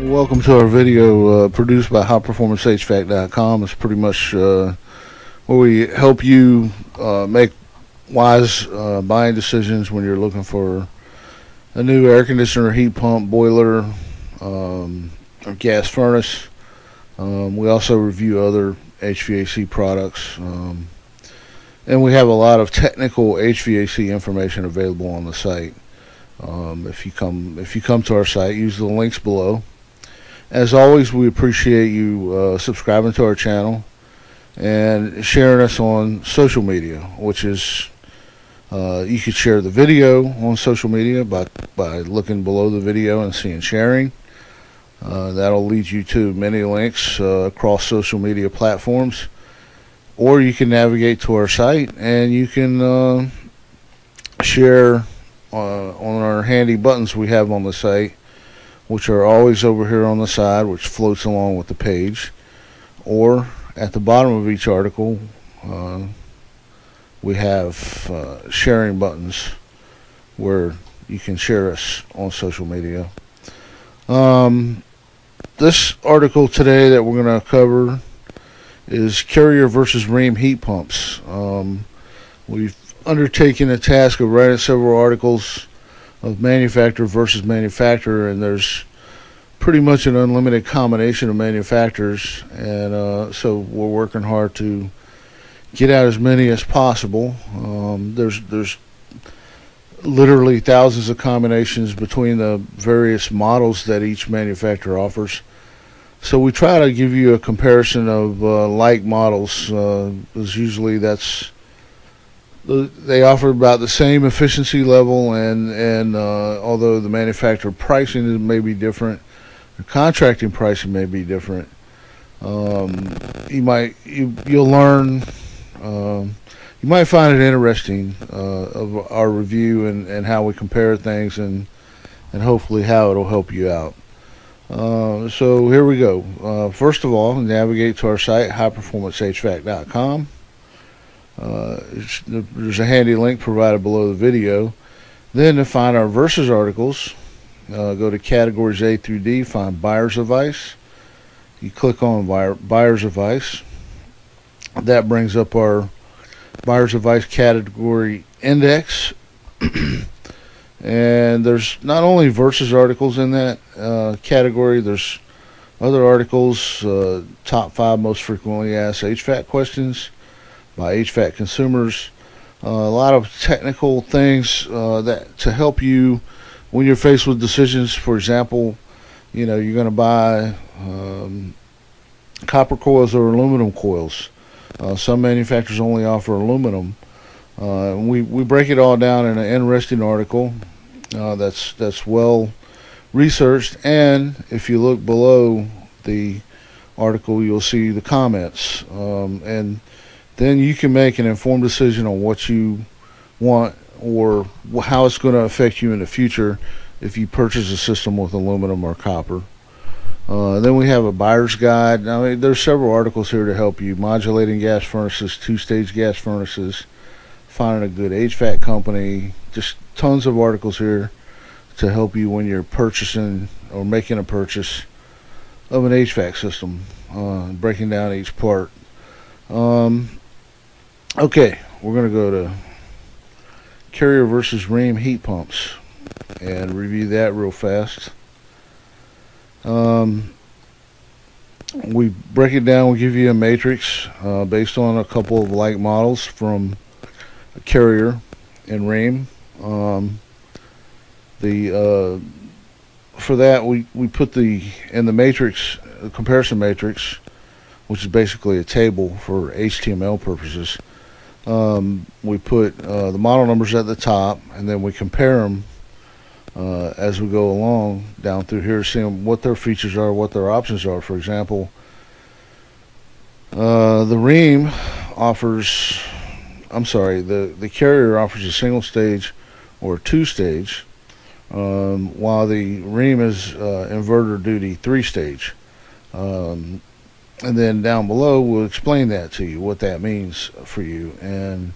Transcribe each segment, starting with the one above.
Welcome to our video uh, produced by HighPerformanceHVAC.com. It's pretty much uh, where we help you uh, make wise uh, buying decisions when you're looking for a new air conditioner, heat pump, boiler, um, or gas furnace. Um, we also review other HVAC products. Um, and we have a lot of technical HVAC information available on the site. Um, if you come if you come to our site, use the links below. As always, we appreciate you uh, subscribing to our channel and sharing us on social media, which is uh, you could share the video on social media by by looking below the video and seeing sharing. Uh, that'll lead you to many links uh, across social media platforms, or you can navigate to our site and you can uh, share uh, on our handy buttons we have on the site, which are always over here on the side, which floats along with the page, or at the bottom of each article, uh, we have uh, sharing buttons where you can share us on social media. Um, this article today that we're going to cover is Carrier versus Rheem heat pumps. Um, we've undertaken the task of writing several articles of manufacturer versus manufacturer, and there's pretty much an unlimited combination of manufacturers, and uh, so we're working hard to get out as many as possible. Um, there's there's literally thousands of combinations between the various models that each manufacturer offers. So we try to give you a comparison of uh, like models, uh, because usually that's they offer about the same efficiency level, and and uh, although the manufacturer pricing may be different, the contracting pricing may be different. Um, you might you you'll learn. Um, you might find it interesting uh, of our review and, and how we compare things and and hopefully how it'll help you out. Uh, so here we go. Uh, first of all, navigate to our site, highperformancehvac.com. Uh, there's a handy link provided below the video. Then to find our versus articles, uh, go to categories A through D, find buyer's advice. You click on buyer, buyer's advice. That brings up our buyer's advice category index. and there's not only versus articles in that uh, category, there's other articles, uh, top five most frequently asked HVAC questions by HVAC consumers. Uh, a lot of technical things uh, that to help you when you're faced with decisions. For example, you know you're going to buy um, copper coils or aluminum coils. Uh, some manufacturers only offer aluminum. Uh, we we break it all down in an interesting article uh, that's that's well researched. And if you look below the article, you'll see the comments um, and then you can make an informed decision on what you want or how it's going to affect you in the future if you purchase a system with aluminum or copper. Uh, then we have a buyer's guide. I mean, there's several articles here to help you. Modulating gas furnaces, two-stage gas furnaces, finding a good HVAC company. Just tons of articles here to help you when you're purchasing or making a purchase of an HVAC system, uh, breaking down each part. Um, Okay, we're going to go to Carrier versus Rheem heat pumps and review that real fast. Um, we break it down, we give you a matrix uh, based on a couple of like models from Carrier and Rheem. Um, the uh, for that we, we put the in the matrix comparison matrix, which is basically a table for HTML purposes um, we put uh, the model numbers at the top and then we compare them uh, as we go along down through here seeing what their features are what their options are. For example uh, the Rheem offers I'm sorry the the carrier offers a single stage or two stage um, while the Rheem is uh, inverter duty three stage. Um, and then down below we'll explain that to you what that means for you and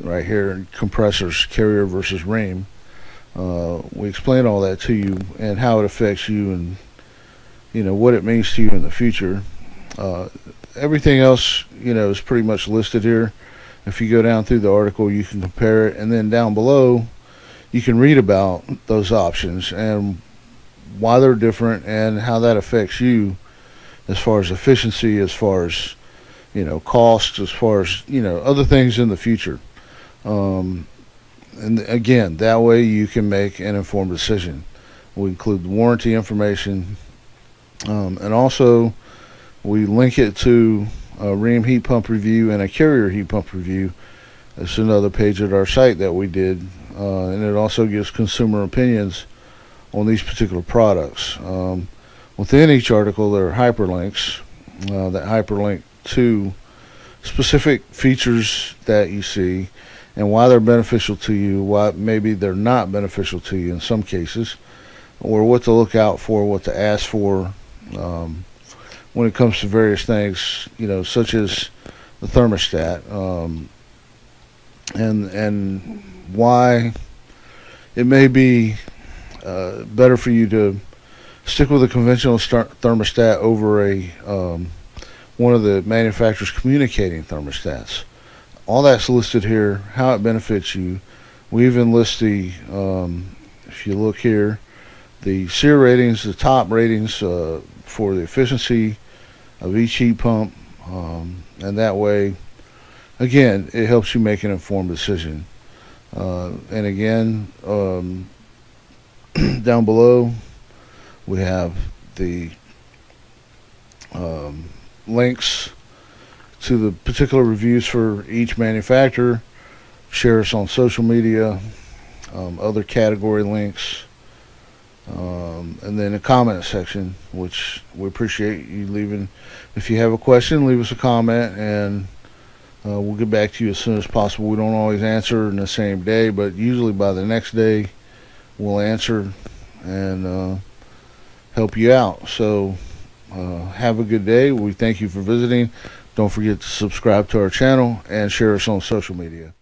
right here compressors carrier versus Rheem uh, we explain all that to you and how it affects you and you know, what it means to you in the future. Uh, everything else, you know, is pretty much listed here. If you go down through the article, you can compare it, and then down below, you can read about those options and why they're different and how that affects you as far as efficiency, as far as you know, costs, as far as you know, other things in the future. Um, and again, that way you can make an informed decision. We include the warranty information, um, and also we link it to a Rheem heat pump review and a Carrier heat pump review. It's another page at our site that we did, uh, and it also gives consumer opinions on these particular products. Um, within each article, there are hyperlinks uh, that hyperlink to specific features that you see and why they're beneficial to you, why maybe they're not beneficial to you in some cases, or what to look out for, what to ask for um, when it comes to various things, you know, such as the thermostat, um, and and why it may be uh, better for you to stick with a conventional thermostat over a um, one of the manufacturer's communicating thermostats all that's listed here, how it benefits you. We even list the, um, if you look here, the SEER ratings, the top ratings uh, for the efficiency of each heat pump, um, and that way, again, it helps you make an informed decision. Uh, and again, um, down below, we have the um, links to the particular reviews for each manufacturer. Share us on social media, um, other category links, um, and then a comment section, which we appreciate you leaving. If you have a question, leave us a comment, and uh, we'll get back to you as soon as possible. We don't always answer in the same day, but usually by the next day, we'll answer and uh, help you out. So uh, have a good day. We thank you for visiting. Don't forget to subscribe to our channel and share us on social media.